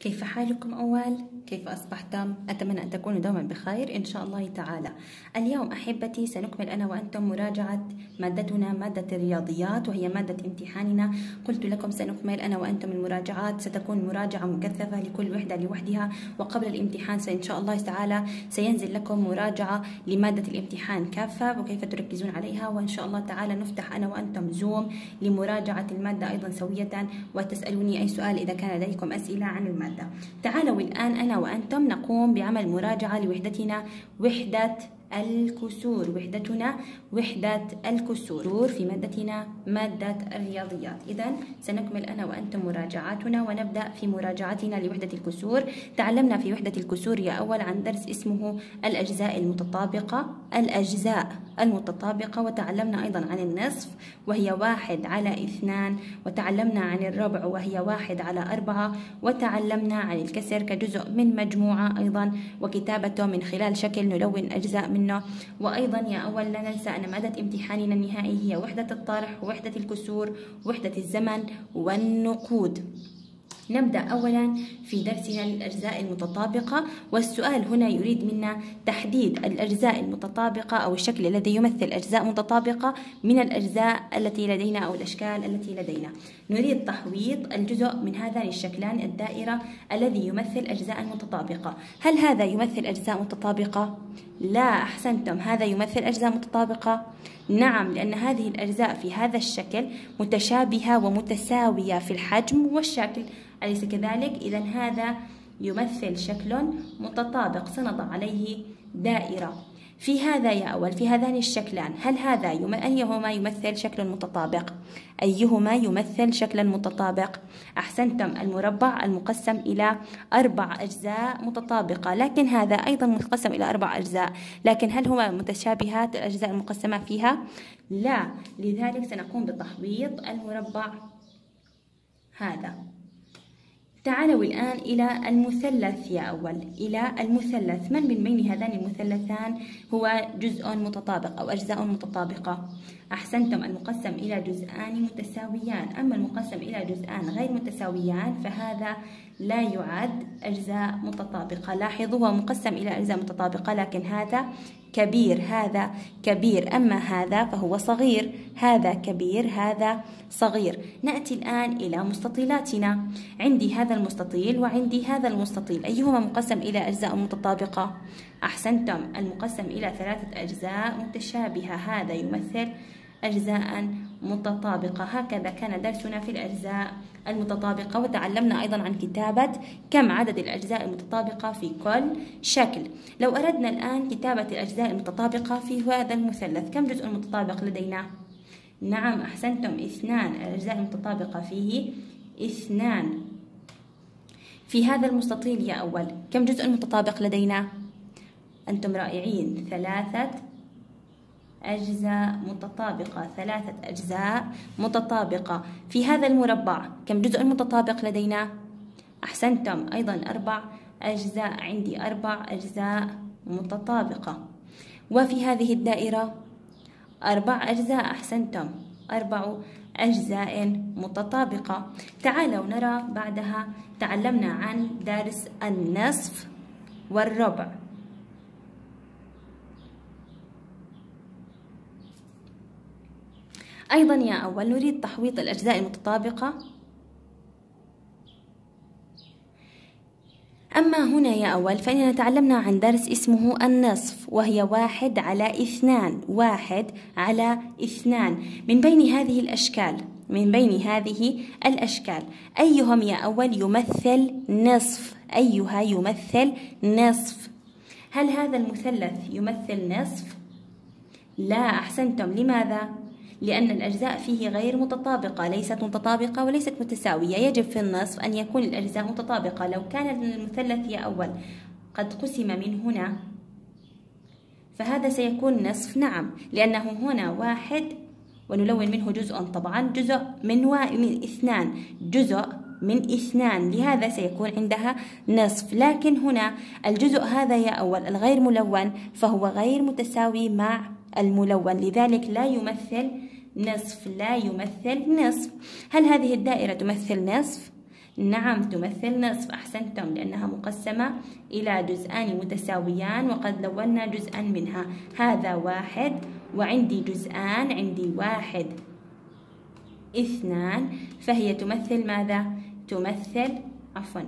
كيف حالكم أول؟ كيف أصبحتم؟ أتمنى أن تكونوا دوما بخير إن شاء الله تعالى. اليوم أحبتي سنكمل أنا وأنتم مراجعة مادتنا مادة الرياضيات وهي مادة امتحاننا. قلت لكم سنكمل أنا وأنتم المراجعات. ستكون مراجعة مكثفة لكل وحدة لوحدها. وقبل الامتحان فإن شاء الله تعالى سينزل لكم مراجعة لمادة الامتحان كافة وكيف تركزون عليها. وإن شاء الله تعالى نفتح أنا وأنتم زوم لمراجعة المادة أيضا سوية. وتسألوني أي سؤال إذا كان لديكم أسئلة عن المادة. المادة تعالوا الآن أنا وأنتم نقوم بعمل مراجعة لوحدتنا وحدة الكسور. وحدتنا وحدة الكسور. في مادتنا مادة الرياضيات. إذا سنكمل أنا وأنتم مراجعاتنا ونبدأ في مراجعتنا لوحدة الكسور. تعلمنا في وحدة الكسور يا أول عن درس اسمه الأجزاء المتطابقة. الأجزاء المتطابقة. وتعلمنا أيضا عن النصف وهي واحد على اثنان. وتعلمنا عن الربع وهي واحد على أربعة. وتعلمنا عن الكسر كجزء من مجموعة أيضا. وكتابته من خلال شكل نلون أجزاء من منه وأيضا يا أول لا ننسى أن مادة امتحاننا النهائي هي وحدة الطرح ووحدة الكسور وحدة الزمن والنقود. نبدأ أولا في درسنا للأجزاء المتطابقة والسؤال هنا يريد منا تحديد الأجزاء المتطابقة أو الشكل الذي يمثل أجزاء متطابقة من الأجزاء التي لدينا أو الأشكال التي لدينا. نريد تحويط الجزء من هذان الشكلان الدائرة الذي يمثل أجزاء متطابقة. هل هذا يمثل أجزاء متطابقة؟ لا أحسنتم. هذا يمثل أجزاء متطابقة؟ نعم لأن هذه الأجزاء في هذا الشكل متشابهة ومتساوية في الحجم والشكل. أليس كذلك؟ إذا هذا يمثل شكل متطابق. سنضع عليه دائرة. في هذا يا أول في هذان الشكلان هل هذا يم... أيهما يمثل شكل متطابق؟ أيهما يمثل شكلا متطابق؟ أحسنتم المربع المقسم إلى أربع أجزاء متطابقة لكن هذا أيضا مقسم إلى أربع أجزاء لكن هل هما متشابهات الأجزاء المقسمة فيها؟ لا لذلك سنقوم بتحويط المربع هذا. تعالوا الآن إلى المثلث يا أول إلى المثلث. من من بين هذان المثلثان؟ هو جزء متطابق أو أجزاء متطابقة. أحسنتم المقسم إلى جزءان متساويان. أما المقسم إلى جزءان غير متساويان فهذا لا يعد أجزاء متطابقة. لاحظوا هو مقسم إلى أجزاء متطابقة لكن هذا كبير هذا كبير أما هذا فهو صغير. هذا كبير هذا صغير. نأتي الآن إلى مستطيلاتنا. عندي هذا المستطيل وعندي هذا المستطيل. أيهما مقسم إلى أجزاء متطابقة؟ أحسنتم المقسم إلى ثلاثة أجزاء متشابهة. هذا يمثل أجزاء متطابقة. هكذا كان درسنا في الأجزاء المتطابقة وتعلمنا أيضا عن كتابة كم عدد الأجزاء المتطابقة في كل شكل. لو أردنا الآن كتابة الأجزاء المتطابقة في هذا المثلث كم جزء متطابق لدينا؟ نعم أحسنتم. اثنان. الأجزاء المتطابقة فيه اثنان. في هذا المستطيل يا أول كم جزء متطابق لدينا؟ أنتم رائعين. ثلاثة أجزاء متطابقة ثلاثة أجزاء متطابقة. في هذا المربع كم جزء متطابق لدينا؟ أحسنتم أيضا أربع أجزاء عندي أربع أجزاء متطابقة. وفي هذه الدائرة أربع أجزاء أحسنتم أربع أجزاء متطابقة. تعالوا نرى بعدها تعلمنا عن درس النصف والربع. أيضا يا أول نريد تحويط الأجزاء المتطابقة. أما هنا يا أول فإننا تعلمنا عن درس اسمه النصف وهي واحد على اثنان واحد على اثنان. من بين هذه الأشكال من بين هذه الأشكال أيهم يا أول يمثل نصف؟ أيها يمثل نصف؟ هل هذا المثلث يمثل نصف؟ لا أحسنتم. لماذا؟ لأن الأجزاء فيه غير متطابقة ليست متطابقة وليست متساوية. يجب في النصف أن يكون الأجزاء متطابقة. لو كان المثلث يا أول قد قسم من هنا فهذا سيكون نصف. نعم لأنه هنا واحد ونلون منه جزء طبعا جزء من, و... من اثنان جزء من اثنان. لهذا سيكون عندها نصف. لكن هنا الجزء هذا يا أول الغير ملون فهو غير متساوي مع الملون. لذلك لا يمثل نصف لا يمثل نصف. هل هذه الدائرة تمثل نصف؟ نعم تمثل نصف. أحسنتم لأنها مقسمة إلى جزءان متساويان وقد لونا جزءا منها. هذا واحد وعندي جزءان عندي واحد. اثنان فهي تمثل ماذا؟ تمثل عفوا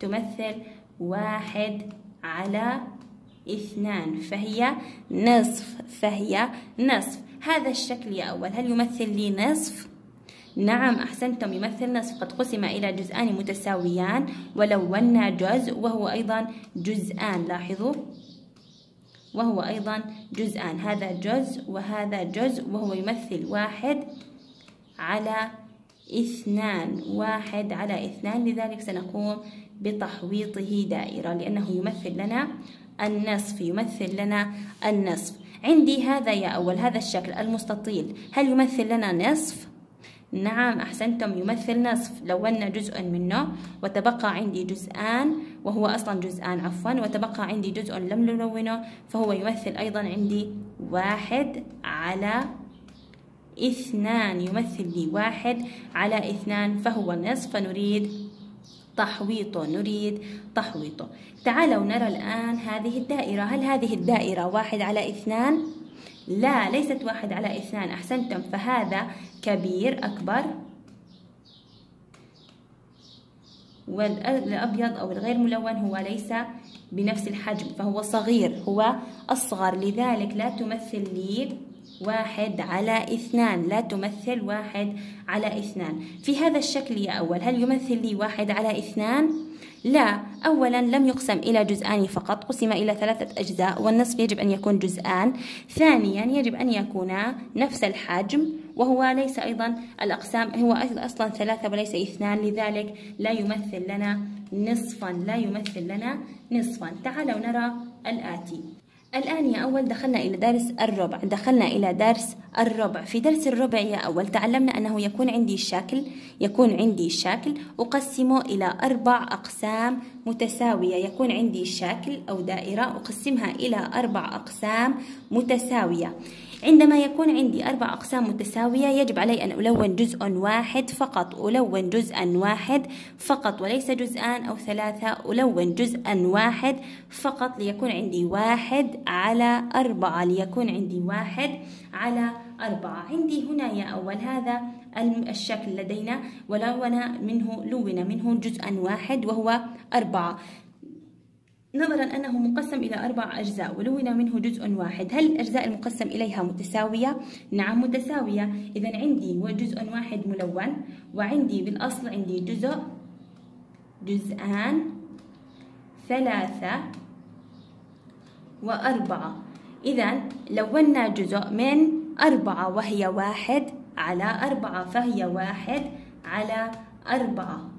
تمثل واحد على اثنان فهي نصف فهي نصف. هذا الشكل يا أول هل يمثل لي نصف؟ نعم أحسنتم يمثل نصف قد قسم إلى جزءان متساويان ولونا جزء وهو أيضا جزءان لاحظوا وهو أيضا جزءان هذا جزء وهذا جزء وهو يمثل واحد على اثنان واحد على اثنان لذلك سنقوم بتحويطه دائرة لأنه يمثل لنا النصف يمثل لنا النصف عندي هذا يا أول هذا الشكل المستطيل هل يمثل لنا نصف؟ نعم أحسنتم يمثل نصف لونا جزء منه وتبقى عندي جزءان وهو أصلا جزءان عفوا وتبقى عندي جزء لم نلونه فهو يمثل أيضا عندي واحد على اثنان يمثل لي واحد على اثنان فهو نصف فنريد تحويطه نريد تحويطه تعالوا نرى الآن هذه الدائرة. هل هذه الدائرة واحد على اثنان؟ لا ليست واحد على اثنان. أحسنتم فهذا كبير أكبر. والأبيض أو الغير ملون هو ليس بنفس الحجم فهو صغير هو أصغر. لذلك لا تمثل لي واحد على اثنان لا تمثل واحد على اثنان. في هذا الشكل يا أول هل يمثل لي واحد على اثنان؟ لا أولا لم يقسم إلى جزءان فقط قسم إلى ثلاثة أجزاء والنصف يجب أن يكون جزءان ثانيا يجب أن يكونا نفس الحجم وهو ليس أيضا الأقسام هو أصلا ثلاثة وليس اثنان لذلك لا يمثل لنا نصفا لا يمثل لنا نصفا. تعالوا نرى الآتي. الآن يا أول دخلنا إلى درس الربع. دخلنا إلى درس الربع. في درس الربع يا أول تعلمنا أنه يكون عندي شكل يكون عندي شكل أقسمه إلى أربع أقسام متساوية. يكون عندي شكل أو دائرة أقسمها إلى أربع أقسام متساوية. عندما يكون عندي أربع أقسام متساوية يجب علي أن ألون جزء واحد فقط. ألون جزءا واحد فقط وليس جزءان أو ثلاثة. ألون جزءا واحد فقط ليكون عندي واحد على أربعة. ليكون عندي واحد على أربعة. عندي هنا يا أول هذا الشكل لدينا ولون منه لون منه جزءا واحد وهو أربعة. نظرا أنه مقسم إلى أربع أجزاء ولون منه جزء واحد. هل الأجزاء المقسم إليها متساوية؟ نعم متساوية. إذا عندي جزء واحد ملون وعندي بالأصل عندي جزء جزءان ثلاثة وأربعة. إذا لونا جزء من أربعة وهي واحد على أربعة فهي واحد على أربعة.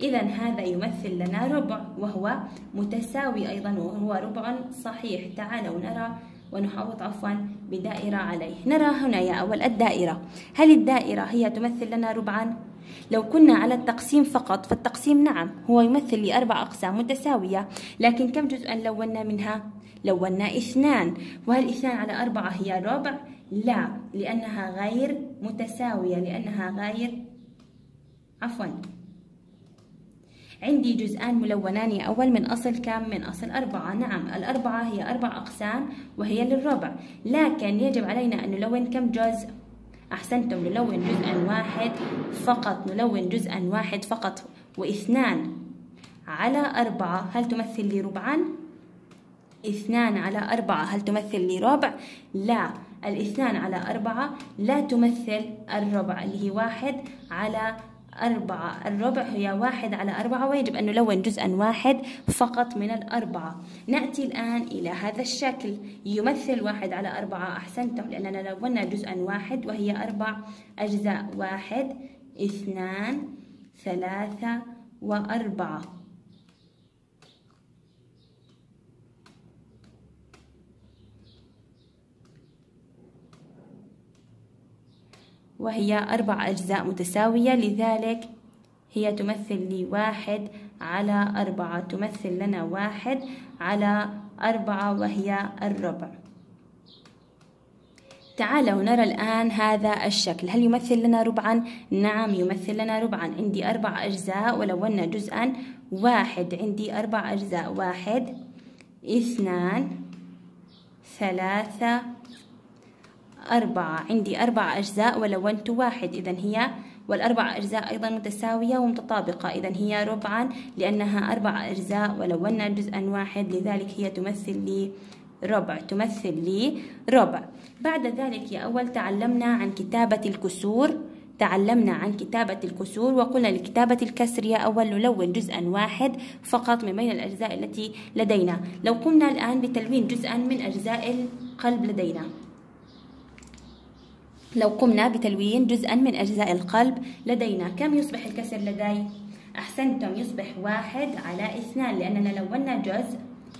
إذا هذا يمثل لنا ربع. وهو متساوي أيضا وهو ربع صحيح تعالوا نرى ونحوط عفوا بدائرة عليه نرى هنا يا أول الدائرة هل الدائرة هي تمثل لنا ربعا؟ لو كنا على التقسيم فقط فالتقسيم نعم هو يمثل لي أربع أقسام متساوية لكن كم جزءا لونا منها؟ لونا اثنان وهل اثنان على أربعة هي ربع؟ لا لأنها غير متساوية لأنها غير عفوا عندي جزءان ملونان أول من أصل كم؟ من أصل أربعة نعم الأربعة هي أربع أقسام وهي للربع لكن يجب علينا أن نلون كم جزء؟ أحسنتم نلون جزءا واحد فقط نلون جزءا واحد فقط وإثنان على أربعة هل تمثل لي ربعا؟ إثنان على أربعة هل تمثل لي ربع؟ لا الإثنان على أربعة لا تمثل الربع اللي هي واحد على أربعة الربع هي واحد على أربعة ويجب أن نلون جزءا واحد فقط من الأربعة. نأتي الآن إلى هذا الشكل. يمثل واحد على أربعة أحسنتم لأننا لونا جزءا واحد وهي أربع أجزاء واحد اثنان ثلاثة وأربعة. وهي أربع أجزاء متساوية لذلك هي تمثل لي واحد على أربعة تمثل لنا واحد على أربعة وهي الربع. تعالوا نرى الآن هذا الشكل. هل يمثل لنا ربعا؟ نعم يمثل لنا ربعا. عندي أربع أجزاء ولونا جزءا واحد. عندي أربع أجزاء واحد اثنان ثلاثة أربعة عندي أربع أجزاء ولونت واحد. إذا هي والأربع أجزاء أيضا متساوية ومتطابقة. إذا هي ربعا لأنها أربع أجزاء ولونا جزءا واحد لذلك هي تمثل لي ربع. تمثل لي ربع. بعد ذلك يا أول تعلمنا عن كتابة الكسور. تعلمنا عن كتابة الكسور وقلنا لكتابة الكسر يا أول نلون جزءا واحد فقط من بين الأجزاء التي لدينا. لو قمنا الآن بتلوين جزءا من أجزاء القلب لدينا. لو قمنا بتلوين جزءا من أجزاء القلب لدينا كم يصبح الكسر لدي؟ أحسنتم يصبح واحد على اثنان لأننا لونا جزء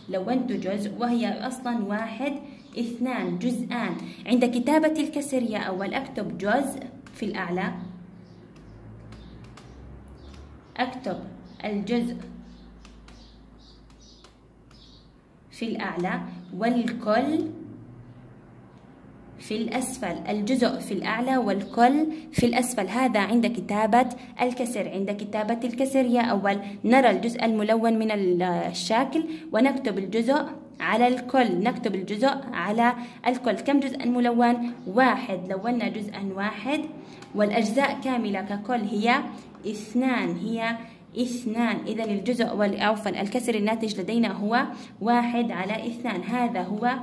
لونت جزء وهي أصلا واحد اثنان جزءان. عند كتابة الكسر يا أول أكتب جزء في الأعلى. أكتب الجزء في الأعلى. والكل في الأسفل الجزء في الأعلى والكل في الأسفل. هذا عند كتابة الكسر. عند كتابة الكسر يا أول نرى الجزء الملون من الشاكل ونكتب الجزء على الكل. نكتب الجزء على الكل. كم جزء ملون؟ واحد. لونا جزءا واحد والأجزاء كاملة ككل هي اثنان. هي اثنان. إذا الجزء عفوا الكسر الناتج لدينا هو واحد على اثنان. هذا هو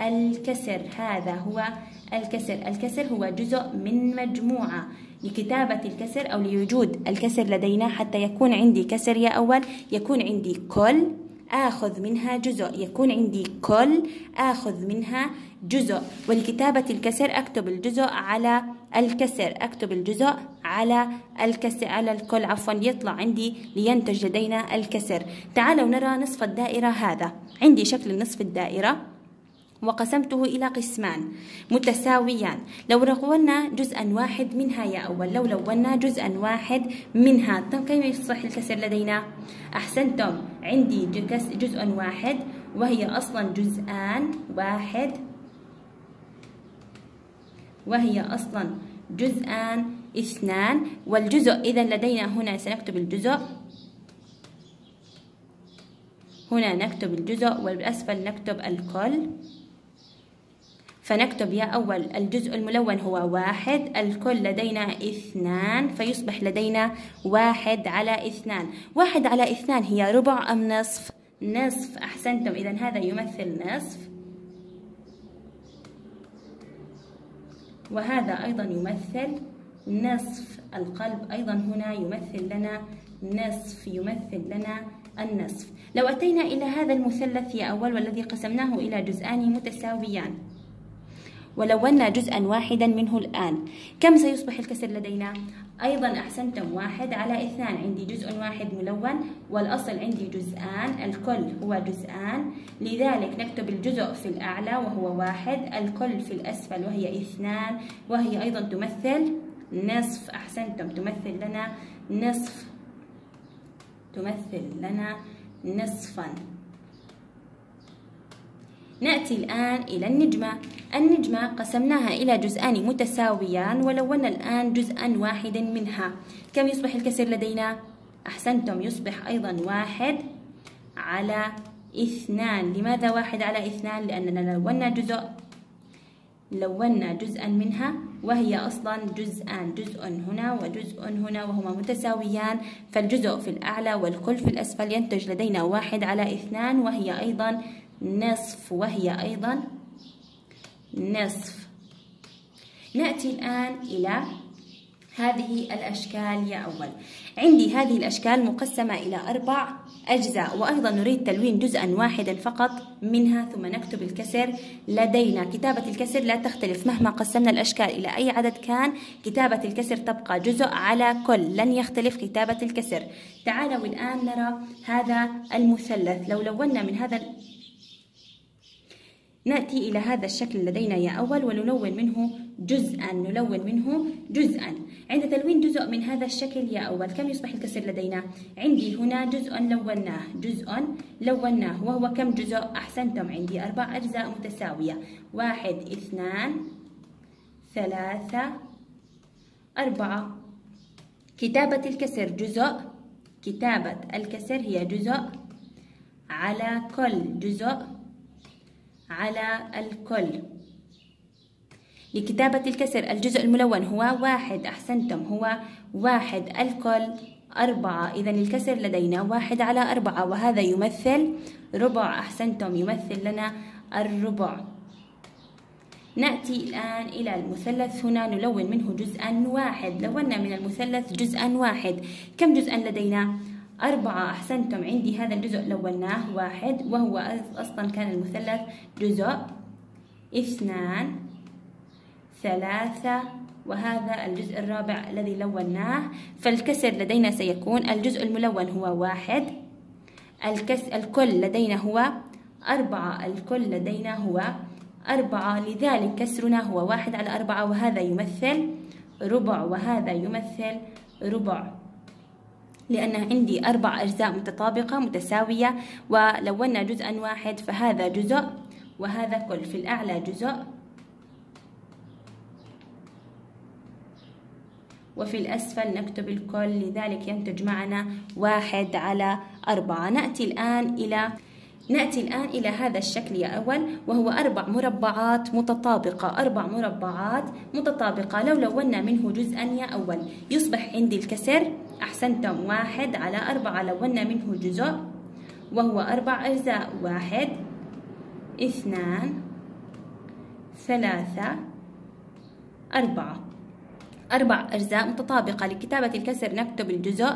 الكسر هذا هو الكسر. الكسر هو جزء من مجموعة لكتابة الكسر أو لوجود الكسر لدينا حتى يكون عندي كسر يا أول يكون عندي كل آخذ منها جزء. يكون عندي كل آخذ منها جزء. ولكتابة الكسر أكتب الجزء على الكسر. أكتب الجزء على الكسر على الكل عفوا. يطلع عندي لينتج لدينا الكسر. تعالوا نرى نصف الدائرة هذا. عندي شكل نصف الدائرة. وقسمته إلى قسمان. متساويان. لو لونا جزءا واحد منها يا أول لو لونا جزءا واحد منها. طب كيف يصح الكسر لدينا؟ أحسنتم. عندي جزء واحد وهي أصلا جزءان واحد. وهي أصلا جزءان اثنان. والجزء إذا لدينا هنا سنكتب الجزء. هنا نكتب الجزء والأسفل نكتب الكل. فنكتب يا أول الجزء الملون هو واحد الكل لدينا اثنان فيصبح لدينا واحد على اثنان. واحد على اثنان هي ربع أم نصف؟ نصف. أحسنتم. إذا هذا يمثل نصف. وهذا أيضا يمثل نصف. القلب أيضا هنا يمثل لنا نصف يمثل لنا النصف. لو أتينا إلى هذا المثلث يا أول والذي قسمناه إلى جزءان متساويان. ولونا جزءا واحدا منه الآن. كم سيصبح الكسر لدينا؟ أيضا أحسنتم واحد على اثنان. عندي جزء واحد ملون والأصل عندي جزءان. الكل هو جزءان. لذلك نكتب الجزء في الأعلى وهو واحد الكل في الأسفل وهي اثنان وهي أيضا تمثل نصف. أحسنتم تمثل لنا نصف تمثل لنا نصفا. نأتي الآن إلى النجمة. النجمة قسمناها إلى جزءان متساويان ولونا الآن جزءا واحدا منها كم يصبح الكسر لدينا؟ أحسنتم يصبح أيضا واحد على اثنان لماذا واحد على اثنان؟ لأننا لونا جزء لونا جزءا منها وهي أصلا جزءان جزء هنا وجزء هنا وهما متساويان فالجزء في الأعلى والكل في الأسفل ينتج لدينا واحد على اثنان وهي أيضا نصف وهي أيضا نصف. نأتي الآن إلى هذه الأشكال. يا أول عندي هذه الأشكال مقسمة إلى أربع أجزاء وأيضا نريد تلوين جزءا واحدا فقط منها ثم نكتب الكسر. لدينا كتابة الكسر لا تختلف مهما قسمنا الأشكال إلى أي عدد كان كتابة الكسر تبقى جزء على كل لن يختلف كتابة الكسر. تعالوا الآن نرى هذا المثلث. لو لونا من هذا نأتي إلى هذا الشكل لدينا يا أول ونلون منه جزءا نلون منه جزءا. عند تلوين جزء من هذا الشكل يا أول كم يصبح الكسر لدينا؟ عندي هنا جزء لوناه جزء لوناه وهو كم جزء؟ أحسنتم عندي أربع أجزاء متساوية. واحد اثنان ثلاثة أربعة. كتابة الكسر جزء كتابة الكسر هي جزء على كل جزء. على الكل. لكتابة الكسر الجزء الملون هو واحد أحسنتم هو واحد. الكل أربعة إذا الكسر لدينا واحد على أربعة وهذا يمثل ربع أحسنتم يمثل لنا الربع. نأتي الآن إلى المثلث هنا نلون منه جزءا واحد. لونا من المثلث جزءا واحد. كم جزءا لدينا؟ أربعة أحسنتم عندي هذا الجزء لوناه واحد وهو أصلا كان المثلث جزء اثنان ثلاثة وهذا الجزء الرابع الذي لوناه. فالكسر لدينا سيكون الجزء الملون هو واحد الكس الكل لدينا هو أربعة الكل لدينا هو أربعة لذلك كسرنا هو واحد على أربعة وهذا يمثل ربع وهذا يمثل ربع. لأن عندي أربع أجزاء متطابقة متساوية ولونا جزءا واحد فهذا جزء وهذا كل. في الأعلى جزء وفي الأسفل نكتب الكل. لذلك ينتج معنا واحد على أربعة. نأتي الآن إلى نأتي الآن إلى هذا الشكل يا أول وهو أربع مربعات متطابقة. أربع مربعات متطابقة. لو لونا منه جزءا يا أول يصبح عندي الكسر أحسنتم واحد على أربعة لونا منه جزء وهو أربع أجزاء واحد اثنان ثلاثة أربعة. أربع أجزاء متطابقة لكتابة الكسر نكتب الجزء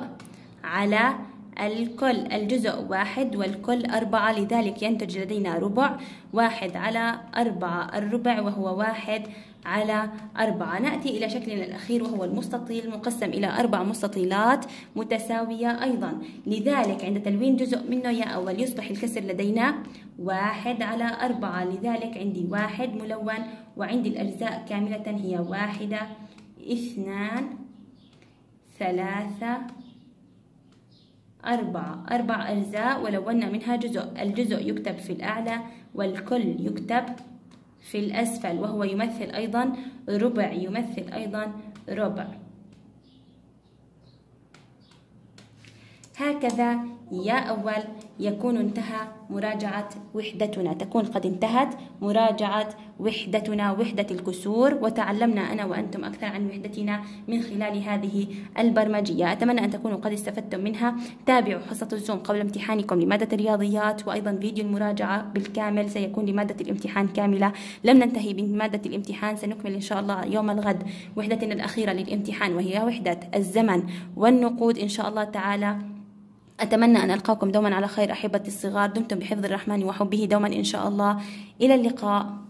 على الكل. الجزء واحد والكل أربعة لذلك ينتج لدينا ربع واحد على أربعة. الربع وهو واحد على أربعة. نأتي إلى شكلنا الأخير وهو المستطيل مقسم إلى أربع مستطيلات متساوية أيضا. لذلك عند تلوين جزء منه يا أول يصبح الكسر لدينا واحد على أربعة. لذلك عندي واحد ملون وعندي الأجزاء كاملة هي واحدة اثنان ثلاثة أربعة. أربع أجزاء ولونا منها جزء. الجزء يكتب في الأعلى والكل يكتب في الأسفل وهو يمثل أيضا ربع يمثل أيضا ربع. هكذا يا أول يكون انتهى مراجعة وحدتنا. تكون قد انتهت مراجعة وحدتنا وحدة الكسور. وتعلمنا أنا وأنتم أكثر عن وحدتنا من خلال هذه البرمجية. أتمنى أن تكونوا قد استفدتم منها. تابعوا حصة الزوم قبل امتحانكم لمادة الرياضيات وأيضا فيديو المراجعة بالكامل سيكون لمادة الامتحان كاملة. لم ننتهي بمادة الامتحان سنكمل إن شاء الله يوم الغد وحدتنا الأخيرة للامتحان وهي وحدة الزمن والنقود. إن شاء الله تعالى أتمنى أن ألقاكم دوما على خير أحبتي الصغار دمتم بحفظ الرحمن وحبه دوما إن شاء الله. إلى اللقاء.